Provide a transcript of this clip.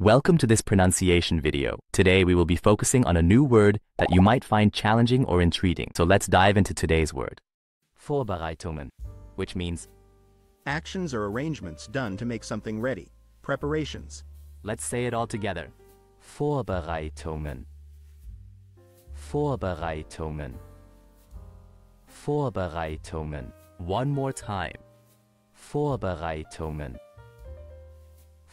Welcome to this pronunciation video. Today we will be focusing on a new word that you might find challenging or intriguing. So let's dive into today's word. Vorbereitungen, which means, Actions or arrangements done to make something ready. Preparations. let's say it all together. Vorbereitungen. Vorbereitungen. Vorbereitungen. One more time. Vorbereitungen.